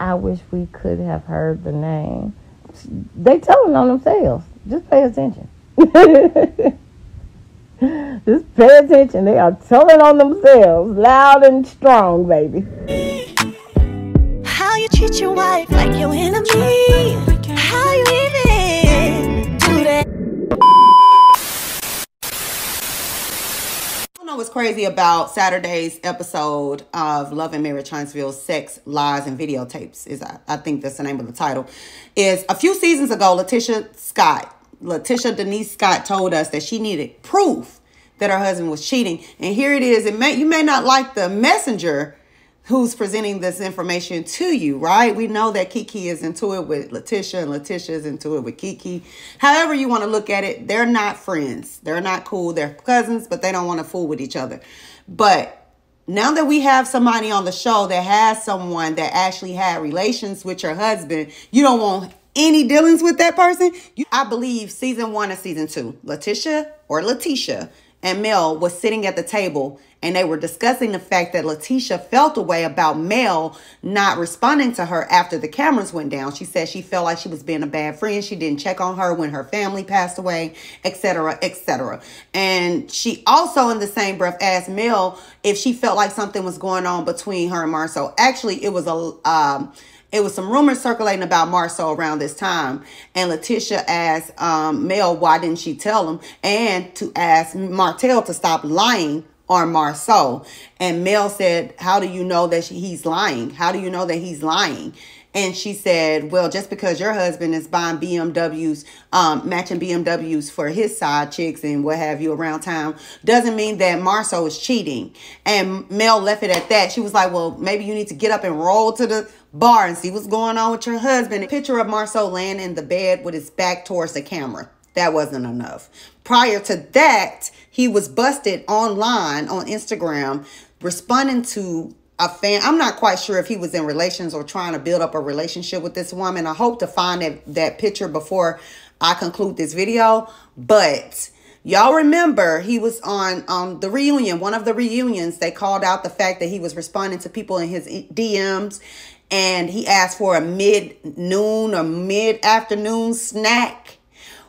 I wish we could have heard the name. They telling on themselves. Just pay attention. Just pay attention. They are telling on themselves, loud and strong, baby. How you treat your wife like your enemy? Know what's crazy about Saturday's episode of Love and Marriage Huntsville Sex, Lies, and Videotapes is I, I think that's the name of the title. Is a few seasons ago, Latisha Scott, Latisha Denise Scott told us that she needed proof that her husband was cheating. And here it is. It may you may not like the messenger who's presenting this information to you, right? We know that Keke is into it with Latisha and Latisha is into it with Keke. However you want to look at it, they're not friends. They're not cool. They're cousins, but they don't want to fool with each other. But now that we have somebody on the show that has someone that actually had relations with your husband, you don't want any dealings with that person. You, I believe season one and season two, Latisha or Latisha and Mel was sitting at the table and they were discussing the fact that Latisha felt a way about Mel not responding to her after the cameras went down. She said she felt like she was being a bad friend. She didn't check on her when her family passed away, etc., etc. And she also, in the same breath, asked Mel if she felt like something was going on between her and Marcel. Actually, it was a um, it was some rumors circulating about Marcel around this time. And Latisha asked um, Mel, why didn't she tell him? And to ask Martell to stop lying on Marcel. And Mel said, how do you know that he's lying? How do you know that he's lying? And she said, Well, just because your husband is buying BMWs, um, matching BMWs for his side chicks and what have you around town, doesn't mean that Marcel is cheating. And Mel left it at that. She was like, Well, maybe you need to get up and roll to the bar and see what's going on with your husband. A picture of Marcel laying in the bed with his back towards the camera. That wasn't enough. Prior to that, he was busted online on Instagram responding to a fan. I'm not quite sure if he was in relations or trying to build up a relationship with this woman. I hope to find that, that picture before I conclude this video. But y'all remember he was on um, the reunion, one of the reunions. They called out the fact that he was responding to people in his DMs and he asked for a mid noon or mid afternoon snack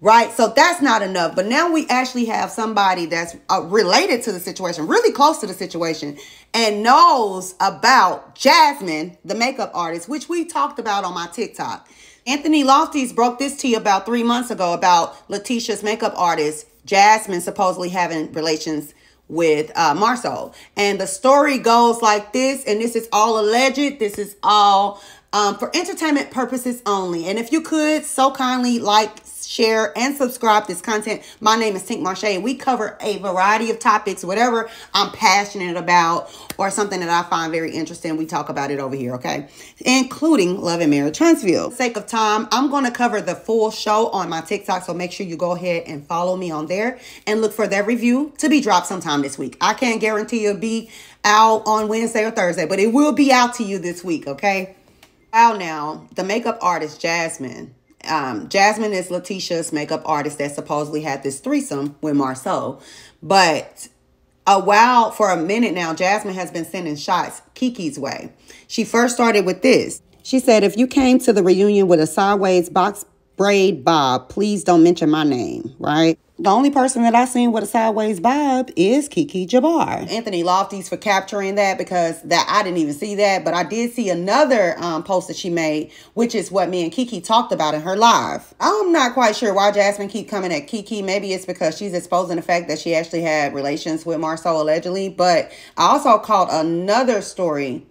right? So that's not enough. But now we actually have somebody that's uh, related to the situation, really close to the situation, and knows about Jasmine, the makeup artist, which we talked about on my TikTok. Anthony Lofties broke this to you about three months ago about Latisha's makeup artist, Jasmine, supposedly having relations with uh, Marcel. And the story goes like this, and this is all alleged. This is all um, for entertainment purposes only. And if you could so kindly like, share, and subscribe this content. My name is Tink Marshae, and we cover a variety of topics, whatever I'm passionate about or something that I find very interesting. We talk about it over here, okay? Including Love and Marriage. For sake of time, I'm going to cover the full show on my TikTok, so make sure you go ahead and follow me on there and look for that review to be dropped sometime this week. I can't guarantee it'll be out on Wednesday or Thursday, but it will be out to you this week, okay? Wow, now, the makeup artist Jasmine um, Jasmine is Latisha's makeup artist that supposedly had this threesome with Marsau, But a while, for a minute now, Jasmine has been sending shots Keke's way. She first started with this. She said, if you came to the reunion with a sideways box braid bob, please don't mention my name, right? The only person that I seen with a sideways bob is Keke Jabbar. Anthony Lofties for capturing that because that I didn't even see that, but I did see another um, post that she made, which is what me and Keke talked about in her live. I'm not quite sure why Jasmine keep coming at Keke. Maybe it's because she's exposing the fact that she actually had relations with Marcel allegedly, but I also caught another story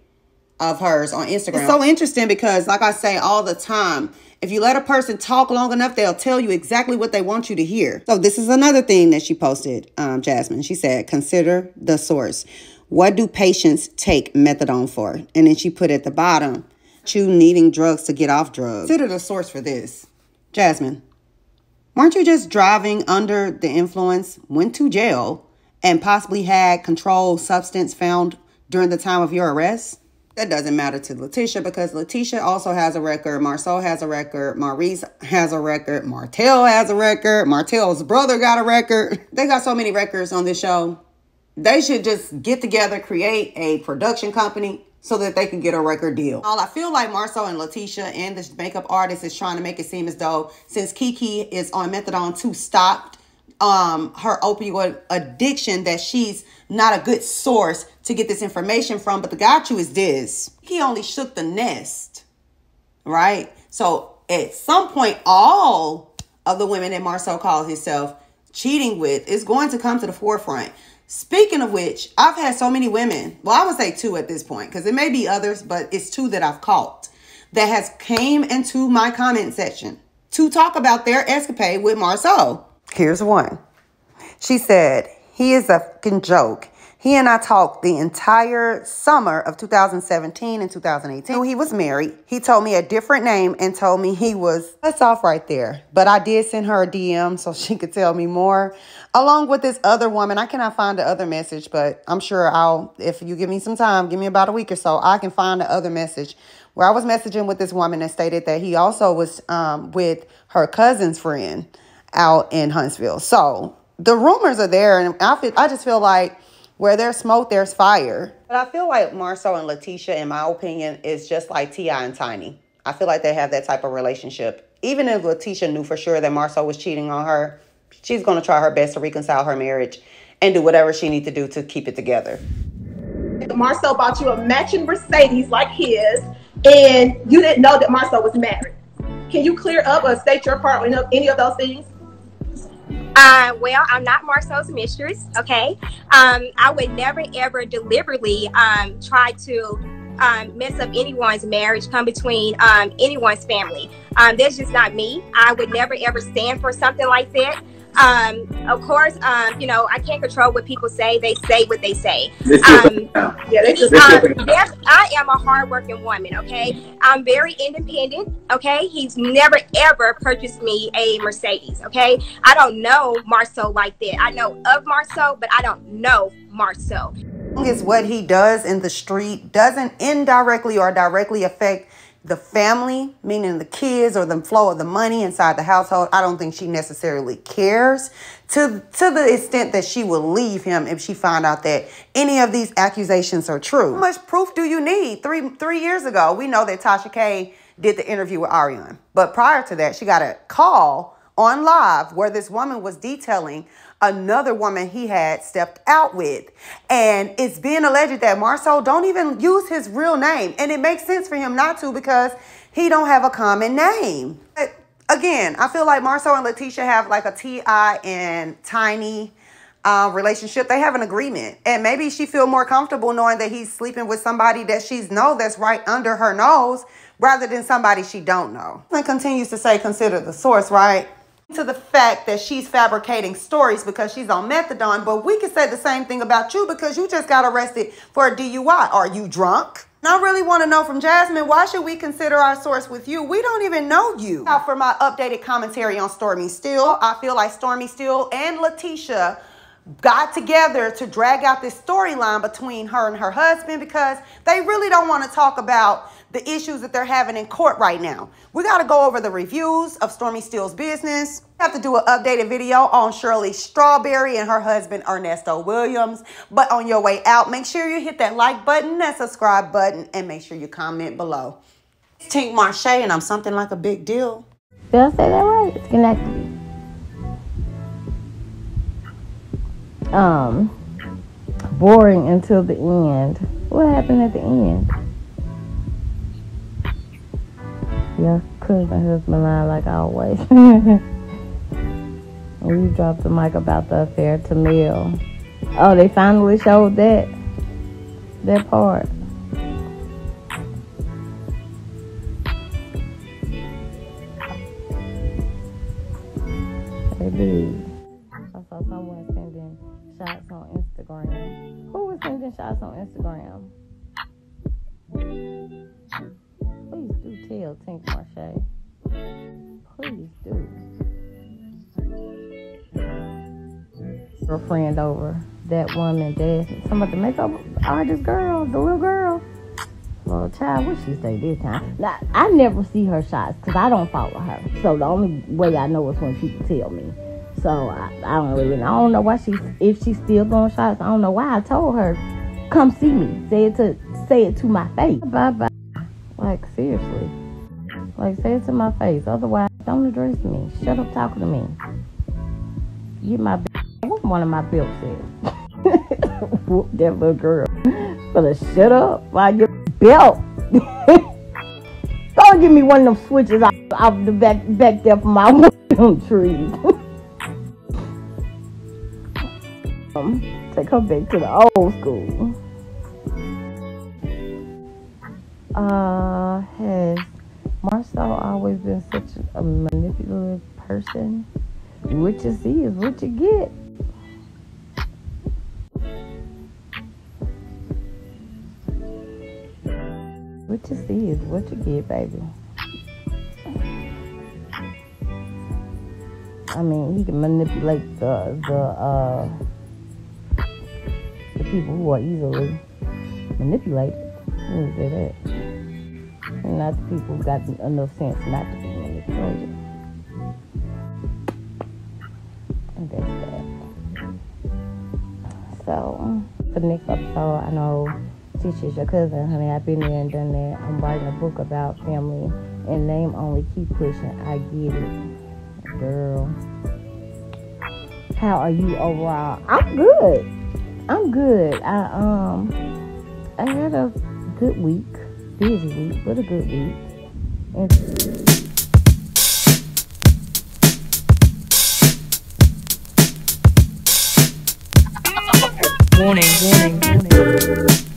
of hers on Instagram. It's so interesting because like I say all the time, if you let a person talk long enough, they'll tell you exactly what they want you to hear. So this is another thing that she posted, um, Jasmine. She said, consider the source. What do patients take methadone for? And then she put at the bottom, you needing drugs to get off drugs. Consider the source for this. Jasmine, weren't you just driving under the influence, went to jail, and possibly had controlled substance found during the time of your arrest? That doesn't matter to Latisha because Latisha also has a record. Marcel has a record. Maurice has a record. Martell has a record. Martell's brother got a record. They got so many records on this show. They should just get together, create a production company, so that they can get a record deal. All I feel like Marsau and Latisha and this makeup artist is trying to make it seem as though since Keke is on methadone 2 stopped um her opioid addiction that she's not a good source to get this information from. But the got you is this. He only shook the nest. Right? So at some point, all of the women that Marsau calls himself cheating with is going to come to the forefront. Speaking of which, I've had so many women, well, I would say two at this point, because it may be others, but it's two that I've caught that has came into my comment section to talk about their escapade with Marsau. Here's one. She said, he is a fucking joke. He and I talked the entire summer of 2017 and 2018. He was married. He told me a different name and told me he was. That's off right there. But I did send her a DM so she could tell me more. Along with this other woman, I cannot find the other message, but I'm sure I'll, if you give me some time, give me about a week or so, I can find the other message where I was messaging with this woman and stated that he also was um, with her cousin's friend out in Huntsville. So the rumors are there, and I feel, I just feel like where there's smoke, there's fire. But I feel like Marsau and Latisha, in my opinion, is just like T.I. and Tiny. I feel like they have that type of relationship. Even if Latisha knew for sure that Marsau was cheating on her, she's going to try her best to reconcile her marriage and do whatever she needs to do to keep it together. Marsau bought you a matching Mercedes like his, and you didn't know that Marsau was married. Can you clear up or state your part in any of those things? Uh, well, I'm not Marsau's mistress, okay? Um, I would never ever deliberately um, try to um, mess up anyone's marriage, come between um, anyone's family. Um, that's just not me. I would never ever stand for something like that. Um, of course, um, you know, I can't control what people say. They say what they say. Um, Yeah, they just I am a hardworking woman. Okay, I'm very independent. Okay, he's never ever purchased me a Mercedes. Okay, I don't know Marsau like that. I know of Marsau, but I don't know Marsau. Is what he does in the street doesn't indirectly or directly affect the family, meaning the kids or the flow of the money inside the household. I don't think she necessarily cares to to the extent that she will leave him if she find out that any of these accusations are true. How much proof do you need? Three three years ago, we know that Tasha K did the interview with Arionne, but prior to that, she got a call on live where this woman was detailing another woman he had stepped out with. And it's being alleged that Marsau don't even use his real name. And it makes sense for him not to because he don't have a common name. But again, I feel like Marsau and Latisha have like a T.I. and Tiny uh, relationship. They have an agreement. And maybe she feel more comfortable knowing that he's sleeping with somebody that she's know that's right under her nose rather than somebody she don't know. And continues to say, consider the source, right? To the fact that she's fabricating stories because she's on methadone, but we could say the same thing about you because you just got arrested for a DUI. Are you drunk? And I really want to know from Jasmine, why should we consider our source with you? We don't even know you. Now for my updated commentary on Stormy Steele, I feel like Stormy Steele and Latisha got together to drag out this storyline between her and her husband because they really don't want to talk about the issues that they're having in court right now. We got to go over the reviews of Stormy Steele's business. We have to do an updated video on Shirley Strawberry and her husband Ernesto Williams. But on your way out, make sure you hit that like button, that subscribe button, and make sure you comment below. It's Tink Marshae, and I'm something like a big deal. Did I say that right? It's connected. Um, boring until the end. What happened at the end? Your my husband line like always. we dropped the mic about the affair to Lil. Oh, they finally showed that that part. Did. Shots on Instagram? Please do tell Tink Marshae. Please do. Girlfriend over that woman that some of the makeup artist girl, the little girl. Well, child, what she say this time? Now, I never see her shots because I don't follow her. So the only way I know is when people tell me. So I, I don't really. I don't know why she's if she's still throwing shots. I don't know why I told her, come see me. Said to say it to my face. Bye bye. Like seriously. Like say it to my face. Otherwise, don't address me. Shut up talking to me. You my what one of my belts said. Whoop that little girl. Better shut up while your belt. Don't give me one of them switches off, off the back back there for my tree. um, take her back to the old school. Uh, has Marcel always been such a manipulative person? What you see is what you get. What you see is what you get, baby. I mean, he can manipulate the the uh, the people who are easily manipulated. Let me say that, not the people who got enough sense not to be manipulated. And that's that. So, for the next episode, I know teaches your cousin, honey. I've been there and done that. I'm writing a book about family and name only. Keep pushing. I get it, girl. How are you overall? I'm good. I'm good. I um I had a good week, busy week, but a good week. And Warning, warning, warning.